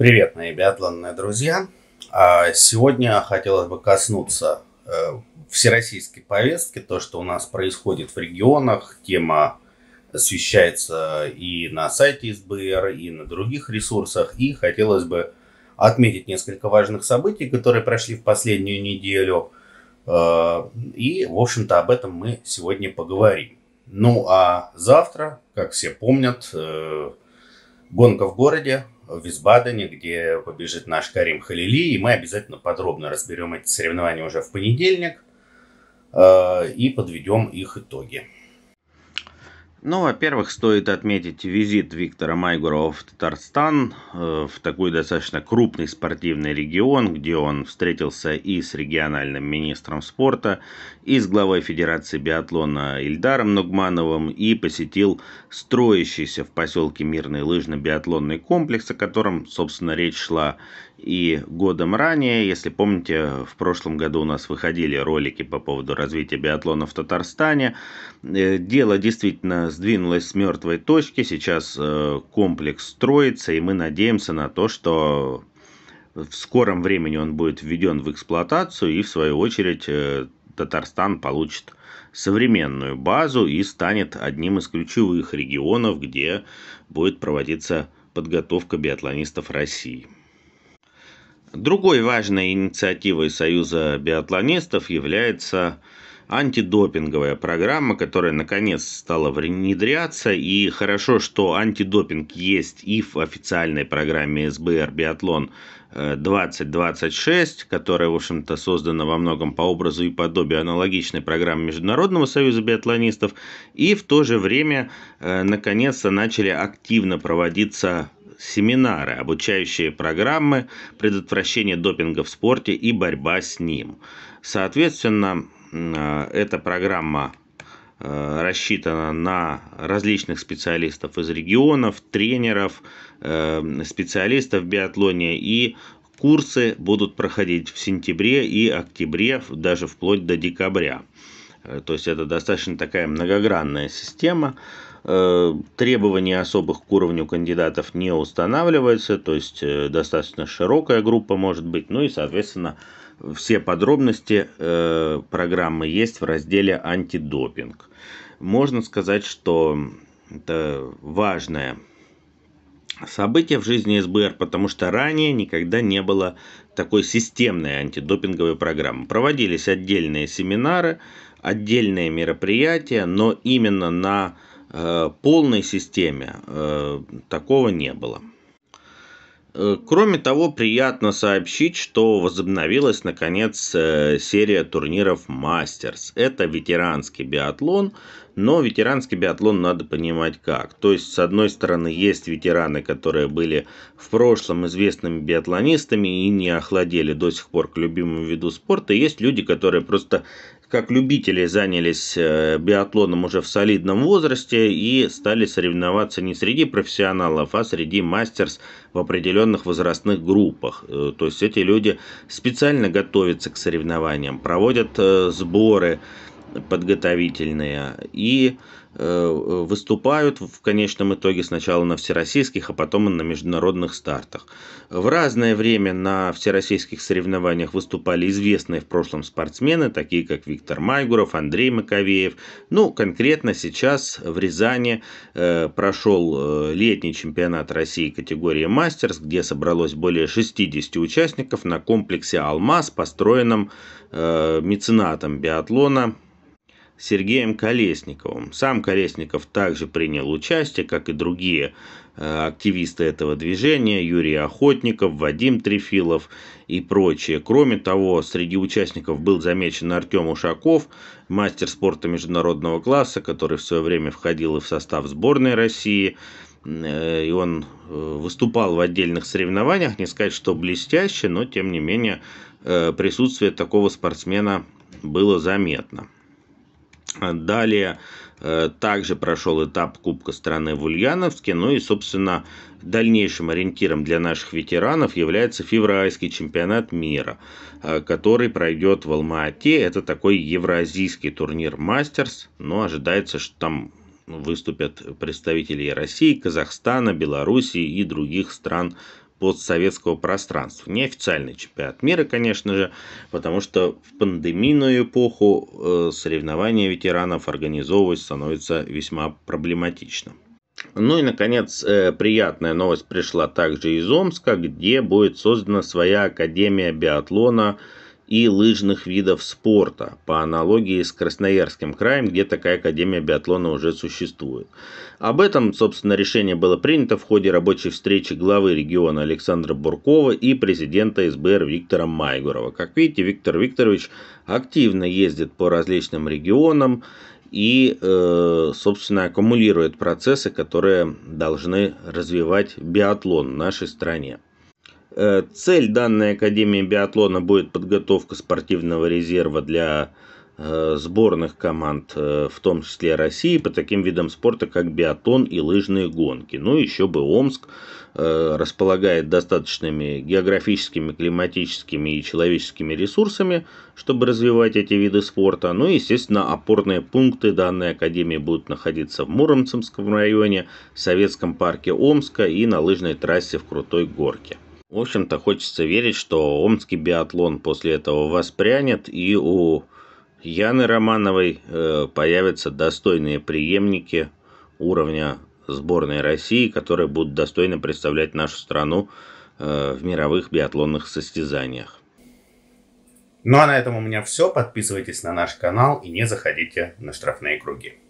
Привет, мои биатлонные друзья! А сегодня хотелось бы коснуться э, всероссийской повестки, то, что у нас происходит в регионах. Тема освещается и на сайте СБР, и на других ресурсах. И хотелось бы отметить несколько важных событий, которые прошли в последнюю неделю. Э, и, в общем-то, об этом мы сегодня поговорим. Ну а завтра, как все помнят, э, гонка в городе в Висбадене, где побежит наш Карим Халили, и мы обязательно подробно разберем эти соревнования уже в понедельник э, и подведем их итоги. Ну, во-первых, стоит отметить визит Виктора Майгурова в Татарстан, э, в такой достаточно крупный спортивный регион, где он встретился и с региональным министром спорта, и с главой Федерации биатлона Ильдаром Нугмановым, и посетил строящийся в поселке Мирный лыжно-биатлонный комплекс, о котором, собственно, речь шла и годом ранее. Если помните, в прошлом году у нас выходили ролики по поводу развития биатлона в Татарстане. Э, дело действительно сдвинулась с мертвой точки, сейчас э, комплекс строится, и мы надеемся на то, что в скором времени он будет введен в эксплуатацию, и в свою очередь э, Татарстан получит современную базу и станет одним из ключевых регионов, где будет проводиться подготовка биатлонистов России. Другой важной инициативой Союза биатлонистов является антидопинговая программа, которая наконец стала внедряться. И хорошо, что антидопинг есть и в официальной программе СБР «Биатлон 2026, которая, в общем-то, создана во многом по образу и подобию аналогичной программы Международного союза биатлонистов. И в то же время, э, наконец-то, начали активно проводиться семинары, обучающие программы предотвращения допинга в спорте и борьба с ним. Соответственно, Э, эта программа э, рассчитана на различных специалистов из регионов, тренеров, э, специалистов в биатлоне и курсы будут проходить в сентябре и октябре, даже вплоть до декабря. То есть это достаточно такая многогранная система. Требования особых к уровню кандидатов не устанавливаются, то есть достаточно широкая группа может быть, ну и, соответственно, все подробности э, программы есть в разделе «Антидопинг». Можно сказать, что это важное событие в жизни СБР, потому что ранее никогда не было такой системной антидопинговой программы. Проводились отдельные семинары, отдельные мероприятия, но именно на э, полной системе э, такого не было. Э, кроме того, приятно сообщить, что возобновилась наконец э, серия турниров Мастерс. Это ветеранский биатлон, но ветеранский биатлон надо понимать как. То есть, с одной стороны, есть ветераны, которые были в прошлом известными биатлонистами и не охладели до сих пор к любимому виду спорта. Есть люди, которые просто как любители занялись э, биатлоном уже в солидном возрасте и стали соревноваться не среди профессионалов, а среди мастерс в определенных возрастных группах. Э, то есть эти люди специально готовятся к соревнованиям, проводят э, сборы подготовительные и Э, выступают в конечном итоге сначала на всероссийских, а потом и на международных стартах. В разное время на всероссийских соревнованиях выступали известные в прошлом спортсмены, такие как Виктор Майгуров, Андрей Маковеев. Ну, конкретно сейчас в Рязани э, прошел э, летний чемпионат России категории «Мастерс», где собралось более 60 участников на комплексе «Алмаз», построенном меценатом биатлона Сергеем Колесниковым. Сам Колесников также принял участие, как и другие э, активисты этого движения, Юрий Охотников, Вадим Трефилов и прочие. Кроме того, среди участников был замечен Артем Ушаков, мастер спорта международного класса, который в свое время входил и в состав сборной России. Э, и он э, выступал в отдельных соревнованиях, не сказать, что блестяще, но тем не менее присутствие такого спортсмена было заметно. Далее э, также прошел этап Кубка страны в Ульяновске. Ну и, собственно, дальнейшим ориентиром для наших ветеранов является февральский чемпионат мира, э, который пройдет в Алма-Ате. Это такой евразийский турнир Мастерс. Но ожидается, что там выступят представители России, Казахстана, Белоруссии и других стран постсоветского пространства. Неофициальный чемпионат мира, конечно же, потому что в пандемийную эпоху э, соревнования ветеранов организовывать становится весьма проблематично. Ну и, наконец, э, приятная новость пришла также из Омска, где будет создана своя Академия биатлона и лыжных видов спорта, по аналогии с Красноярским краем, где такая Академия биатлона уже существует. Об этом, собственно, решение было принято в ходе рабочей встречи главы региона Александра Буркова и президента СБР Виктора Майгурова. Как видите, Виктор Викторович активно ездит по различным регионам, и, э, собственно, аккумулирует процессы, которые должны развивать биатлон в нашей стране. Э, цель данной Академии биатлона будет подготовка спортивного резерва для э, сборных команд, в том числе России, по таким видам спорта, как биатлон и лыжные гонки. Ну, еще бы Омск Э, располагает достаточными географическими, климатическими и человеческими ресурсами, чтобы развивать эти виды спорта. Ну и, естественно, опорные пункты данной академии будут находиться в Муромцемском районе, Советском парке Омска и на лыжной трассе в Крутой Горке. В общем-то, хочется верить, что омский биатлон после этого воспрянет и у Яны Романовой э, появятся достойные преемники уровня сборной России, которые будут достойно представлять нашу страну э, в мировых биатлонных состязаниях. Ну а на этом у меня все. Подписывайтесь на наш канал и не заходите на штрафные круги.